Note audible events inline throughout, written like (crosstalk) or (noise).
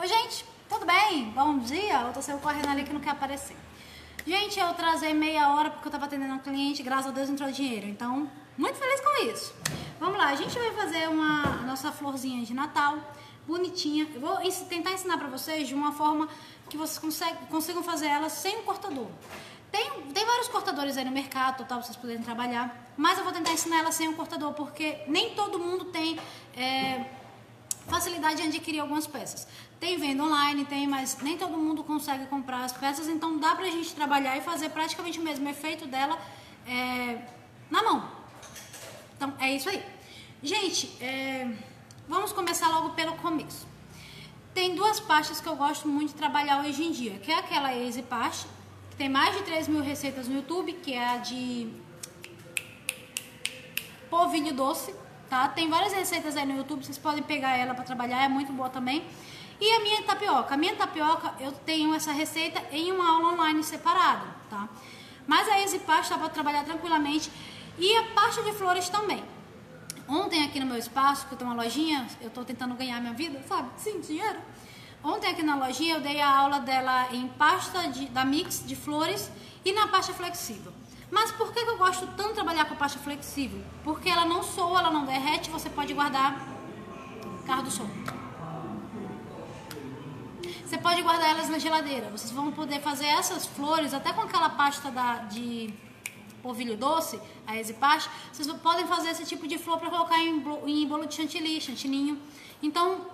Oi, gente, tudo bem? Bom dia. Eu tô saindo correndo ali que não quer aparecer. Gente, eu trazei meia hora porque eu tava atendendo um cliente, graças a Deus entrou dinheiro. Então, muito feliz com isso. Vamos lá, a gente vai fazer uma nossa florzinha de Natal, bonitinha. Eu vou tentar ensinar pra vocês de uma forma que vocês conseguem, consigam fazer ela sem o cortador. Tem, tem vários cortadores aí no mercado, total, vocês poderem trabalhar. Mas eu vou tentar ensinar ela sem o cortador, porque nem todo mundo tem é, facilidade em adquirir algumas peças. Tem venda online, tem, mas nem todo mundo consegue comprar as peças, então dá pra gente trabalhar e fazer praticamente o mesmo efeito dela é, na mão. Então, é isso aí. Gente, é, vamos começar logo pelo começo. Tem duas pastas que eu gosto muito de trabalhar hoje em dia, que é aquela Easy Pasta, tem mais de 3 mil receitas no YouTube, que é a de polvilho doce, tá? Tem várias receitas aí no YouTube, vocês podem pegar ela para trabalhar, é muito boa também. E a minha tapioca. A minha tapioca, eu tenho essa receita em uma aula online separada, tá? Mas a Easy Pasta dá para trabalhar tranquilamente. E a pasta de flores também. Ontem aqui no meu espaço, que eu tenho uma lojinha, eu estou tentando ganhar minha vida, sabe? Sim, dinheiro. Ontem aqui na lojinha eu dei a aula dela em pasta de, da mix de flores e na pasta flexível. Mas por que eu gosto tanto de trabalhar com a pasta flexível? Porque ela não soa, ela não derrete, você pode guardar carro do som. Você pode guardar elas na geladeira. Vocês vão poder fazer essas flores até com aquela pasta da, de polvilho doce, a Exipasta. Vocês podem fazer esse tipo de flor para colocar em, em bolo de chantilly, chantininho. Então,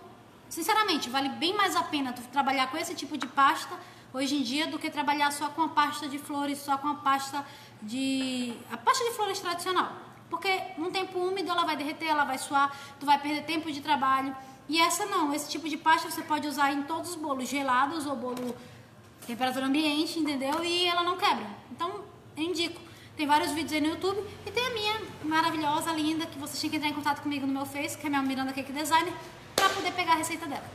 Sinceramente, vale bem mais a pena trabalhar com esse tipo de pasta hoje em dia do que trabalhar só com a pasta de flores, só com a pasta de a pasta de flores tradicional. Porque num tempo úmido ela vai derreter, ela vai suar, tu vai perder tempo de trabalho. E essa não, esse tipo de pasta você pode usar em todos os bolos gelados ou bolo temperatura ambiente, entendeu? E ela não quebra. Então, eu indico. Tem vários vídeos aí no YouTube e tem a minha maravilhosa, linda, que você tinha que entrar em contato comigo no meu Face, que é a minha Miranda Cake Designer para poder pegar a receita dela.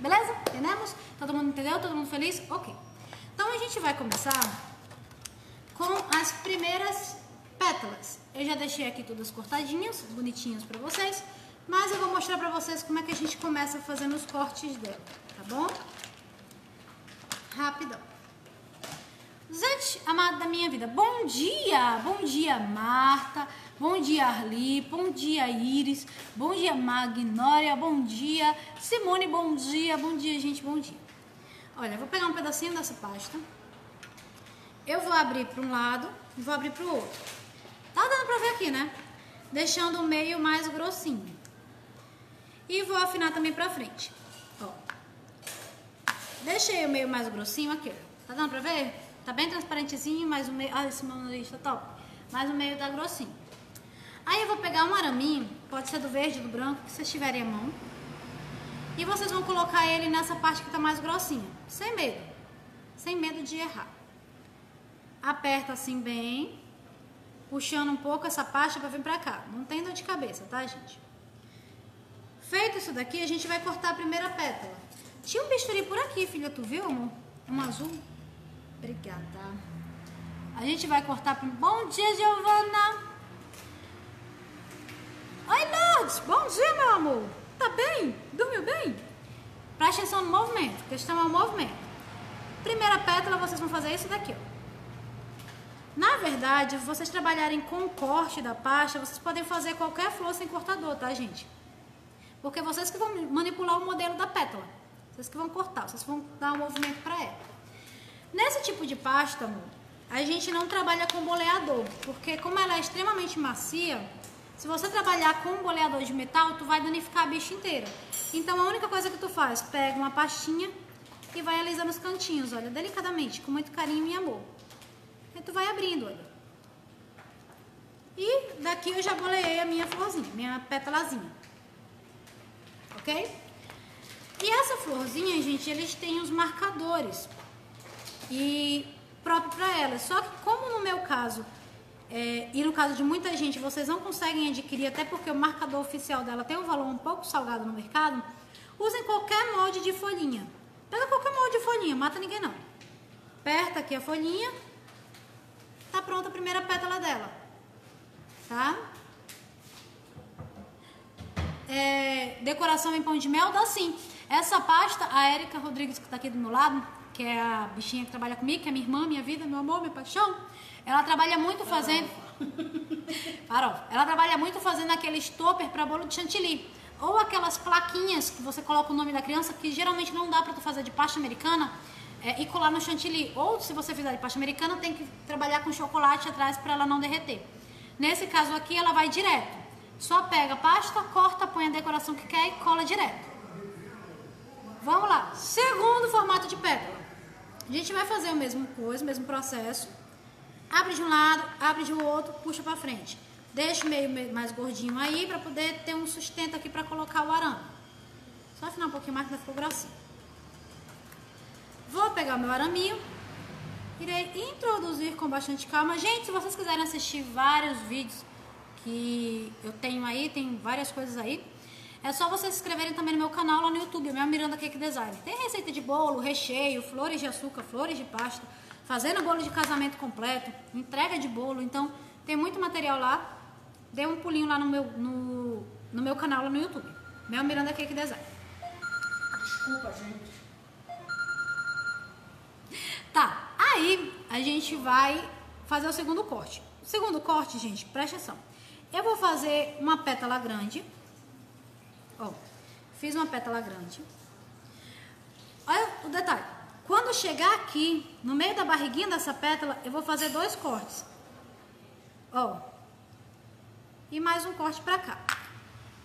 Beleza? Entendemos? Todo mundo entendeu? Todo mundo feliz? Ok. Então a gente vai começar com as primeiras pétalas. Eu já deixei aqui todas cortadinhas, bonitinhas para vocês, mas eu vou mostrar para vocês como é que a gente começa fazendo os cortes dela, tá bom? Rapidão. Gente, amado da minha vida, bom dia! Bom dia, Marta. Bom dia, Arli. Bom dia, Iris. Bom dia, Magnória. Bom dia, Simone. Bom dia. Bom dia, gente. Bom dia. Olha, vou pegar um pedacinho dessa pasta. Eu vou abrir para um lado e vou abrir para o outro. Tá dando para ver aqui, né? Deixando o meio mais grossinho. E vou afinar também para frente. Ó. Deixei o meio mais grossinho aqui, ó. Tá dando para ver? Tá bem transparentezinho, mas o meio... Ah, esse meu nariz tá top. Mas o meio tá grossinho. Aí eu vou pegar um araminho, pode ser do verde, do branco, que vocês tiverem a mão. E vocês vão colocar ele nessa parte que tá mais grossinha. Sem medo. Sem medo de errar. Aperta assim bem. Puxando um pouco essa parte pra vir pra cá. Não tem dor de cabeça, tá, gente? Feito isso daqui, a gente vai cortar a primeira pétala. Tinha um bisturi por aqui, filha, tu viu, amor? Um azul. Obrigada. A gente vai cortar Bom dia, Giovana. Oi, Lourdes. Bom dia, meu amor. Tá bem? Dormiu bem? Preste atenção no movimento. A questão é o movimento. Primeira pétala, vocês vão fazer isso daqui, ó. Na verdade, vocês trabalharem com o corte da pasta, vocês podem fazer qualquer flor sem cortador, tá, gente? Porque vocês que vão manipular o modelo da pétala. Vocês que vão cortar, vocês vão dar um movimento para ela. Nesse tipo de pasta, amor, a gente não trabalha com boleador, porque como ela é extremamente macia, se você trabalhar com um boleador de metal, tu vai danificar a bicha inteira. Então a única coisa que tu faz, pega uma pastinha e vai alisando os cantinhos, olha, delicadamente, com muito carinho e amor. E tu vai abrindo, olha. E daqui eu já boleei a minha florzinha, minha pétalazinha. Ok? E essa florzinha, gente, eles têm os marcadores e próprio para elas. Só que como no meu caso é, e no caso de muita gente vocês não conseguem adquirir, até porque o marcador oficial dela tem um valor um pouco salgado no mercado, usem qualquer molde de folhinha. Pega qualquer molde de folhinha, mata ninguém não. Aperta aqui a folhinha, tá pronta a primeira pétala dela, tá? É, decoração em pão de mel dá sim. Essa pasta, a Érica Rodrigues, que está aqui do meu lado, que é a bichinha que trabalha comigo, que é minha irmã, minha vida, meu amor, minha paixão, ela trabalha muito fazendo. Farofa. Ela trabalha muito fazendo aquele stopper para bolo de chantilly. Ou aquelas plaquinhas que você coloca o nome da criança, que geralmente não dá para tu fazer de pasta americana é, e colar no chantilly. Ou se você fizer de pasta americana, tem que trabalhar com chocolate atrás para ela não derreter. Nesse caso aqui, ela vai direto. Só pega a pasta, corta, põe a decoração que quer e cola direto. Vamos lá. Segundo formato de pétala. A gente vai fazer o mesmo coisa, o mesmo processo. Abre de um lado, abre de outro, puxa para frente. Deixa meio, meio mais gordinho aí para poder ter um sustento aqui para colocar o arame. Só afinar um pouquinho mais que ficou grossinho. Vou pegar meu araminho. Irei introduzir com bastante calma. Gente, se vocês quiserem assistir vários vídeos que eu tenho aí, tem várias coisas aí. É só vocês se inscreverem também no meu canal lá no YouTube, minha Miranda Cake Design. Tem receita de bolo, recheio, flores de açúcar, flores de pasta, fazendo bolo de casamento completo, entrega de bolo. Então, tem muito material lá. Dê um pulinho lá no meu, no, no meu canal lá no YouTube. Mel Miranda Cake Design. Desculpa, gente. Tá, aí a gente vai fazer o segundo corte. O segundo corte, gente, presta atenção. Eu vou fazer uma pétala grande. Ó, fiz uma pétala grande. Olha o detalhe. Quando chegar aqui, no meio da barriguinha dessa pétala, eu vou fazer dois cortes. Ó. E mais um corte pra cá.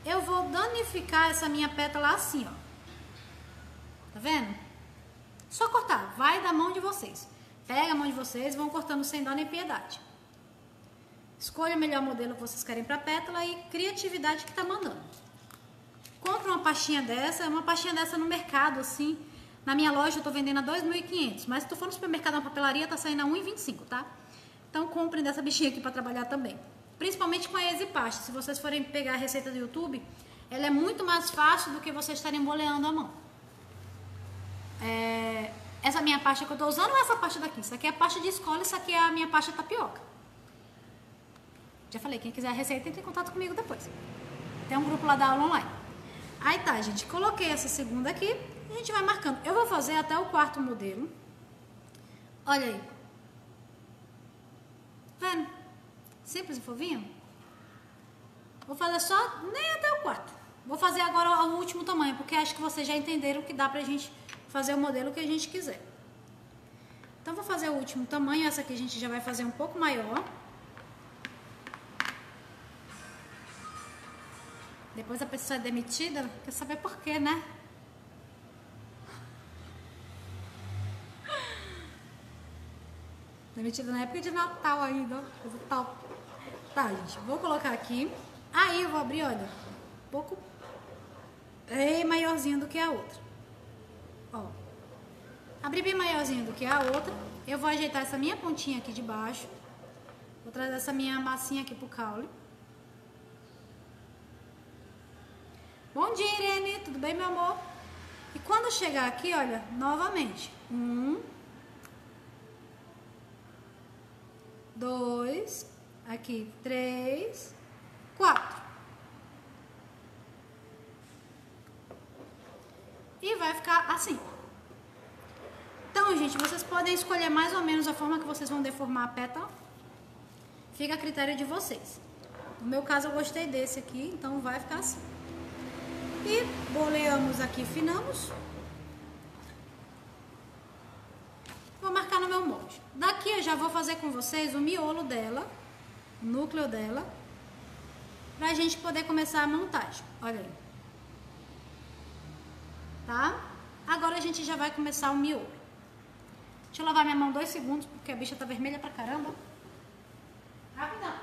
Eu vou danificar essa minha pétala assim, ó. Tá vendo? Só cortar. Vai da mão de vocês. Pega a mão de vocês e vão cortando sem dó nem piedade. Escolha o melhor modelo que vocês querem para pétala e criatividade que tá mandando. Compra uma pastinha dessa, uma pastinha dessa no mercado, assim. Na minha loja eu tô vendendo a 2.500, mas se tu for no supermercado na papelaria, tá saindo a 1,25, tá? Então comprem dessa bichinha aqui para trabalhar também. Principalmente com a Exipasta. Se vocês forem pegar a receita do YouTube, ela é muito mais fácil do que vocês estarem boleando a mão. É... Essa minha pasta que eu tô usando é essa pasta daqui. Isso aqui é a pasta de escola, isso aqui é a minha pasta tapioca. Já falei, quem quiser a receita, entre em contato comigo depois. Tem um grupo lá da aula online. Aí tá, gente, coloquei essa segunda aqui a gente vai marcando. Eu vou fazer até o quarto modelo. Olha aí. Vendo? Simples e fofinho? Vou fazer só nem até o quarto. Vou fazer agora o último tamanho, porque acho que vocês já entenderam que dá pra gente fazer o modelo que a gente quiser. Então, vou fazer o último tamanho. Essa aqui a gente já vai fazer um pouco maior. Depois a pessoa é demitida, quer saber por quê, né? Demitida na época de Natal ainda, coisa tal. Tá, gente, vou colocar aqui. Aí eu vou abrir, olha, um pouco bem maiorzinho do que a outra. Ó, abri bem maiorzinho do que a outra. Eu vou ajeitar essa minha pontinha aqui de baixo. Vou trazer essa minha massinha aqui pro caule. Bom dia, Irene. Tudo bem, meu amor? E quando chegar aqui, olha, novamente. Um. Dois. Aqui, três. Quatro. E vai ficar assim. Então, gente, vocês podem escolher mais ou menos a forma que vocês vão deformar a pétala. Fica a critério de vocês. No meu caso, eu gostei desse aqui, então vai ficar assim. E boleamos aqui, finamos. Vou marcar no meu molde. Daqui eu já vou fazer com vocês o miolo dela, o núcleo dela, pra gente poder começar a montagem. Olha aí. Tá? Agora a gente já vai começar o miolo. Deixa eu lavar minha mão dois segundos, porque a bicha tá vermelha pra caramba. Rapidão.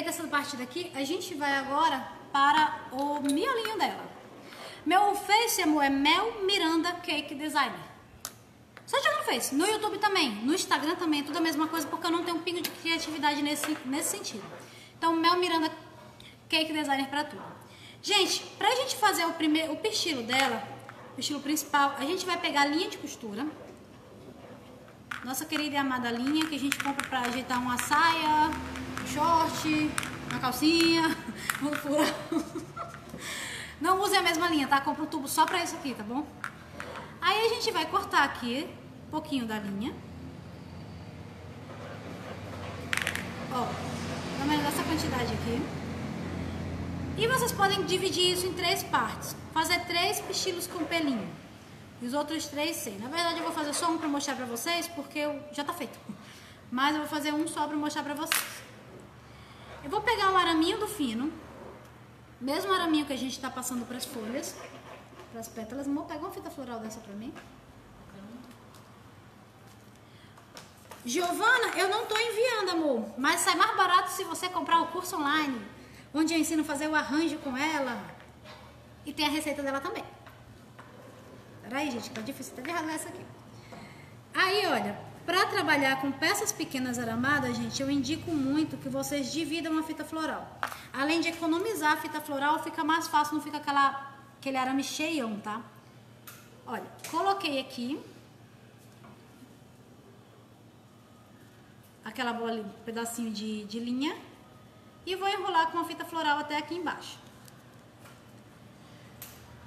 Feita essa parte daqui, a gente vai agora para o miolinho dela. Meu Face, amor, é Mel Miranda Cake Designer. Só jogar no Face. No YouTube também. No Instagram também. Tudo a mesma coisa, porque eu não tenho um pingo de criatividade nesse, nesse sentido. Então, Mel Miranda Cake Designer pra tudo. Gente, pra gente fazer o primeiro, o pistilo dela, o pistilo principal, a gente vai pegar a linha de costura. Nossa querida e amada linha que a gente compra pra ajeitar uma saia, short, uma calcinha, (laughs) um furão. Não use a mesma linha, tá? Compra um tubo só pra isso aqui, tá bom? Aí a gente vai cortar aqui um pouquinho da linha. Ó, pelo menos essa quantidade aqui. E vocês podem dividir isso em três partes. Fazer três pichilos com pelinho. E os outros três sem. Na verdade eu vou fazer só um pra mostrar pra vocês, porque já tá feito. Mas eu vou fazer um só pra mostrar pra vocês. Eu vou pegar o araminho do fino. Mesmo araminho que a gente tá passando pras folhas. Pras pétalas. Amor, pega uma fita floral dessa pra mim. Giovana, eu não tô enviando, amor. Mas sai mais barato se você comprar o curso online. Onde eu ensino a fazer o arranjo com ela. E tem a receita dela também. Peraí, gente, tá difícil até de rasgar essa aqui. Aí, olha, para trabalhar com peças pequenas aramadas, gente, eu indico muito que vocês dividam a fita floral. Além de economizar a fita floral, fica mais fácil, não fica aquela, aquele arame cheião, tá? Olha, coloquei aqui aquela bola, um pedacinho de, de linha e vou enrolar com a fita floral até aqui embaixo.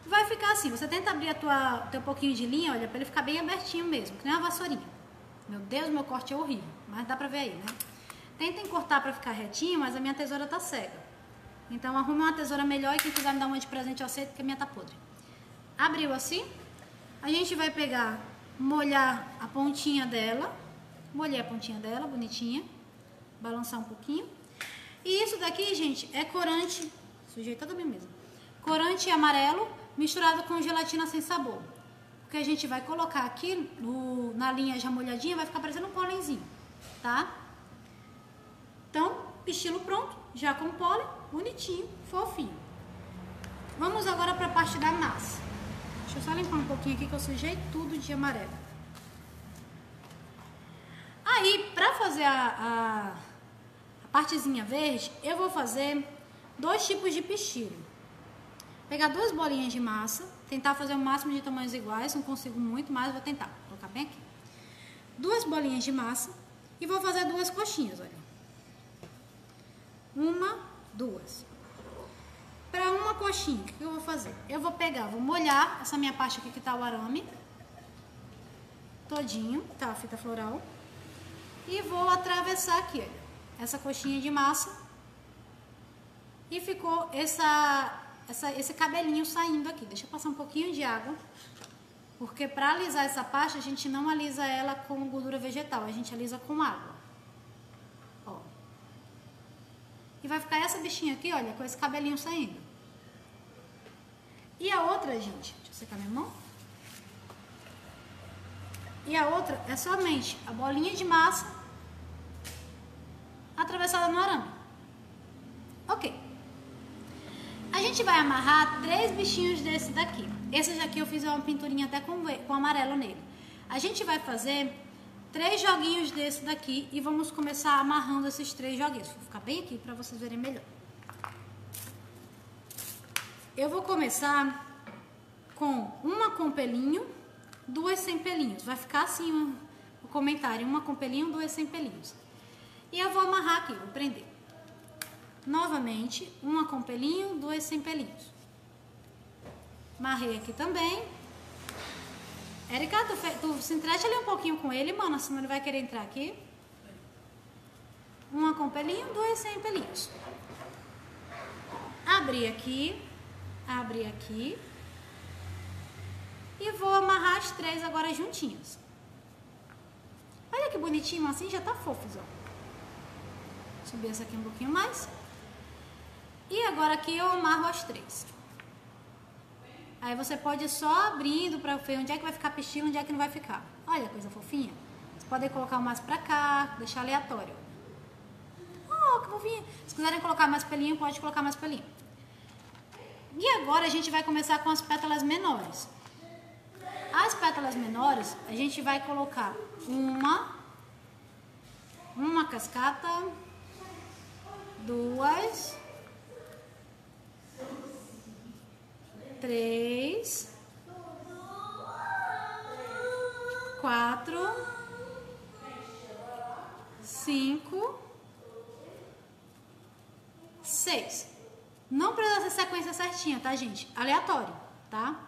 Vai ficar assim, você tenta abrir a tua, teu pouquinho de linha, olha, para ele ficar bem abertinho mesmo, que nem uma vassourinha. Meu Deus, meu corte é horrível, mas dá pra ver aí, né? Tentem cortar pra ficar retinho, mas a minha tesoura tá cega. Então arrume uma tesoura melhor e quem quiser me dar uma de presente eu aceito, porque a minha tá podre. Abriu assim, a gente vai pegar, molhar a pontinha dela, molhei a pontinha dela, bonitinha, balançar um pouquinho. E isso daqui, gente, é corante, sujei todo bem mesmo, corante amarelo misturado com gelatina sem sabor que a gente vai colocar aqui no, na linha já molhadinha, vai ficar parecendo um pólenzinho, tá? Então, estilo pronto, já com pólen, bonitinho, fofinho. Vamos agora para a parte da massa. Deixa eu só limpar um pouquinho aqui que eu sujei tudo de amarelo. Aí, para fazer a, a, a partezinha verde, eu vou fazer dois tipos de pichilho. Pegar duas bolinhas de massa, tentar fazer o máximo de tamanhos iguais, não consigo muito, mas vou tentar. Vou colocar bem aqui. Duas bolinhas de massa e vou fazer duas coxinhas, olha. Uma, duas. Para uma coxinha, o que eu vou fazer? Eu vou pegar, vou molhar essa minha parte aqui que tá o arame. Todinho, tá a fita floral. E vou atravessar aqui, olha. Essa coxinha de massa. E ficou essa essa, esse cabelinho saindo aqui. Deixa eu passar um pouquinho de água. Porque para alisar essa parte, a gente não alisa ela com gordura vegetal, a gente alisa com água. Ó. E vai ficar essa bichinha aqui, olha, com esse cabelinho saindo. E a outra, gente, deixa eu secar minha mão. E a outra é somente a bolinha de massa atravessada no arame. Ok. A gente vai amarrar três bichinhos desse daqui. Esse daqui eu fiz uma pinturinha até com, com amarelo nele. A gente vai fazer três joguinhos desse daqui e vamos começar amarrando esses três joguinhos. Vou ficar bem aqui para vocês verem melhor. Eu vou começar com uma com pelinho, duas sem pelinhos. Vai ficar assim o comentário, uma com pelinho, duas sem pelinhos. E eu vou amarrar aqui, vou prender. Novamente, uma com pelinho, duas sem pelinhos. Marrei aqui também. Erika, tu, tu se entrete ali um pouquinho com ele, mano, senão ele vai querer entrar aqui. Uma com pelinho, duas sem pelinhos. Abri aqui, abri aqui. E vou amarrar as três agora juntinhas. Olha que bonitinho, assim já tá fofo, ó. Subir essa aqui um pouquinho mais. E agora aqui eu amarro as três. Aí você pode só abrindo para ver onde é que vai ficar pestilo, onde é que não vai ficar. Olha coisa fofinha. Você pode colocar mais pra cá, deixar aleatório. Oh, que fofinha. Se quiserem colocar mais pelinho, pode colocar mais pelinho. E agora a gente vai começar com as pétalas menores. As pétalas menores, a gente vai colocar uma, uma cascata, duas, três, quatro, cinco, seis. Não precisa ser sequência certinha, tá, gente? Aleatório, tá?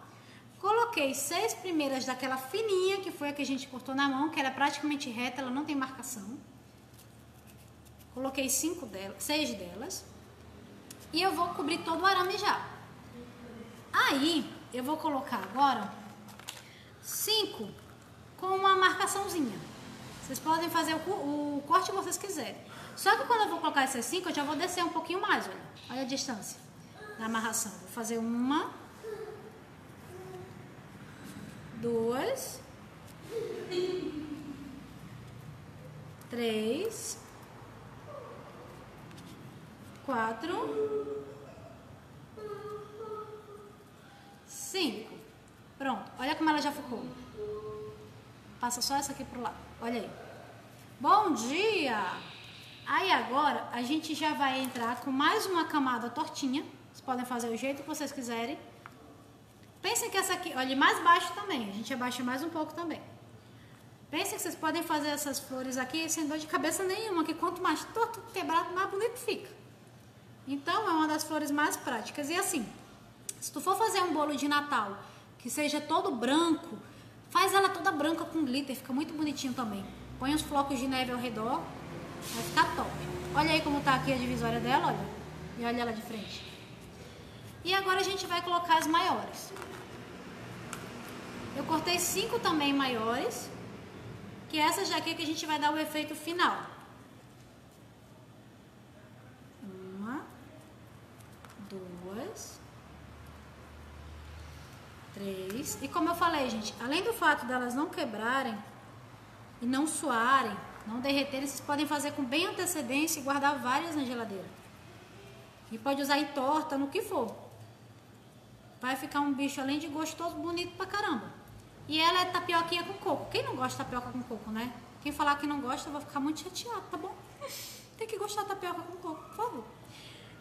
Coloquei seis primeiras daquela fininha, que foi a que a gente cortou na mão, que era praticamente reta, ela não tem marcação. Coloquei cinco delas, seis delas. E eu vou cobrir todo o arame já. Aí, eu vou colocar agora cinco com uma marcaçãozinha. Vocês podem fazer o, o, corte que vocês quiserem. Só que quando eu vou colocar essas cinco, eu já vou descer um pouquinho mais, olha. Olha a distância da amarração. Vou fazer uma, duas, três, quatro, cinco. Pronto, olha como ela já ficou. Passa só essa aqui pro lado. Olha aí. Bom dia! Aí agora a gente já vai entrar com mais uma camada tortinha. Vocês podem fazer o jeito que vocês quiserem. Pensem que essa aqui, olha, mais baixo também. A gente abaixa mais um pouco também. Pensem que vocês podem fazer essas flores aqui sem dor de cabeça nenhuma, que quanto mais torto, quebrado, mais bonito fica. Então, é uma das flores mais práticas. E assim, se tu for fazer um bolo de Natal que seja todo branco, Faz ela toda branca com glitter, fica muito bonitinho também. Põe uns flocos de neve ao redor, vai ficar top. Olha aí como tá aqui a divisória dela, olha. E olha ela de frente. E agora a gente vai colocar as maiores. Eu cortei cinco também maiores, que essas daqui que a gente vai dar o efeito final. Uma, duas, três. E como eu falei, gente, além do fato delas não quebrarem e não suarem, não derreterem, vocês podem fazer com bem antecedência e guardar várias na geladeira. E pode usar em torta, no que for. Vai ficar um bicho, além de gostoso, bonito pra caramba. E ela é tapioquinha com coco. Quem não gosta de tapioca com coco, né? Quem falar que não gosta, vai ficar muito chateado, tá bom? Tem que gostar de tapioca com coco, por favor.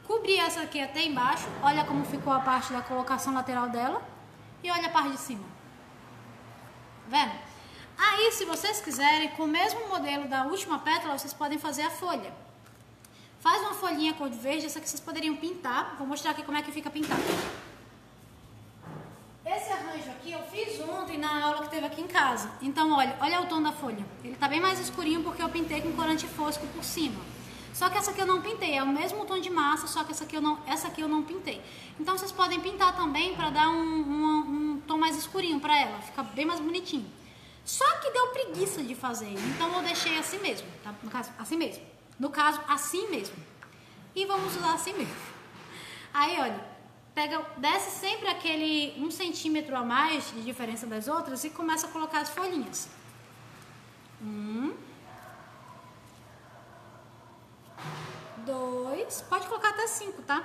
Cobri essa aqui até embaixo. Olha como ficou a parte da colocação lateral dela e olha a parte de cima. Vendo? Aí, se vocês quiserem, com o mesmo modelo da última pétala, vocês podem fazer a folha. Faz uma folhinha cor de verde, essa que vocês poderiam pintar. Vou mostrar aqui como é que fica pintado. Esse arranjo aqui eu fiz ontem na aula que teve aqui em casa. Então, olha, olha o tom da folha. Ele tá bem mais escurinho porque eu pintei com corante fosco por cima. Só que essa aqui eu não pintei, é o mesmo tom de massa, só que essa aqui eu não, essa aqui eu não pintei. Então vocês podem pintar também para dar um, um, um, tom mais escurinho para ela, fica bem mais bonitinho. Só que deu preguiça de fazer, então eu deixei assim mesmo, tá? No caso, assim mesmo. No caso, assim mesmo. E vamos usar assim mesmo. Aí, olha, pega, desce sempre aquele um centímetro a mais de diferença das outras e começa a colocar as folhinhas. Um, dois, pode colocar até cinco, tá?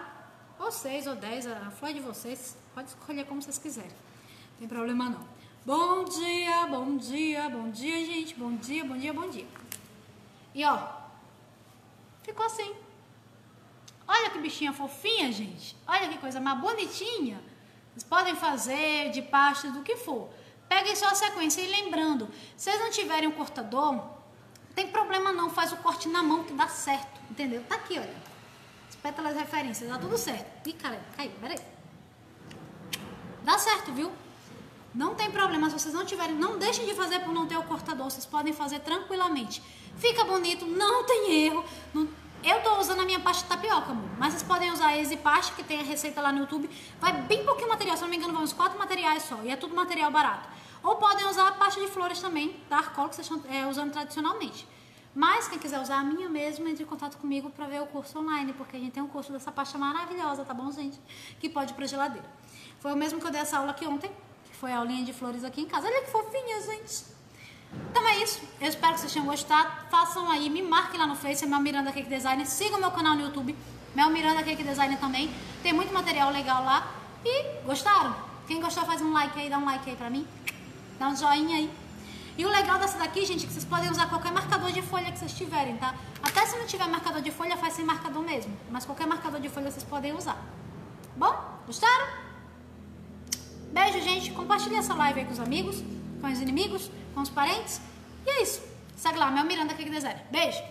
Ou seis ou dez, a flor é de vocês, pode escolher como vocês quiserem. Não tem problema não. Bom dia, bom dia, bom dia, gente. Bom dia, bom dia, bom dia. E ó, ficou assim. Olha que bichinha fofinha, gente. Olha que coisa mais bonitinha. Vocês podem fazer de pasta do que for. Peguem só a sequência e lembrando, se vocês não tiverem um cortador, tem problema não, faz o corte na mão que dá certo, entendeu? Tá aqui, olha. As pétalas referências, dá tudo certo. Ih, cara, caiu, peraí. Dá certo, viu? Não tem problema, se vocês não tiverem, não deixem de fazer por não ter o cortador, vocês podem fazer tranquilamente. Fica bonito, não tem erro. Não... Eu tô usando a minha pasta de tapioca, amor, mas vocês podem usar a Easy que tem a receita lá no YouTube. Vai bem pouquinho material, se não me engano, vão uns quatro materiais só, e é tudo material barato. Ou podem usar a pasta de flores também, da Arcolo, que vocês estão é, usando tradicionalmente. Mas quem quiser usar a minha mesmo, entre em contato comigo para ver o curso online, porque a gente tem um curso dessa pasta maravilhosa, tá bom, gente? Que pode ir pra geladeira. Foi o mesmo que eu dei essa aula aqui ontem, que foi a aulinha de flores aqui em casa. Olha que fofinha, gente. Então é isso. Eu espero que vocês tenham gostado. Façam aí, me marquem lá no Face, é Mel Miranda Cake Design. Sigam meu canal no YouTube, Mel Miranda Cake Design também. Tem muito material legal lá. E gostaram? Quem gostou, faz um like aí, dá um like aí pra mim. Dá um joinha aí. E o legal dessa daqui, gente, é que vocês podem usar qualquer marcador de folha que vocês tiverem, tá? Até se não tiver marcador de folha, faz sem marcador mesmo. Mas qualquer marcador de folha vocês podem usar. Bom? Gostaram? Beijo, gente. Compartilhe essa live aí com os amigos, com os inimigos, com os parentes. E é isso. Segue lá, Mel Miranda, que desenha. Beijo.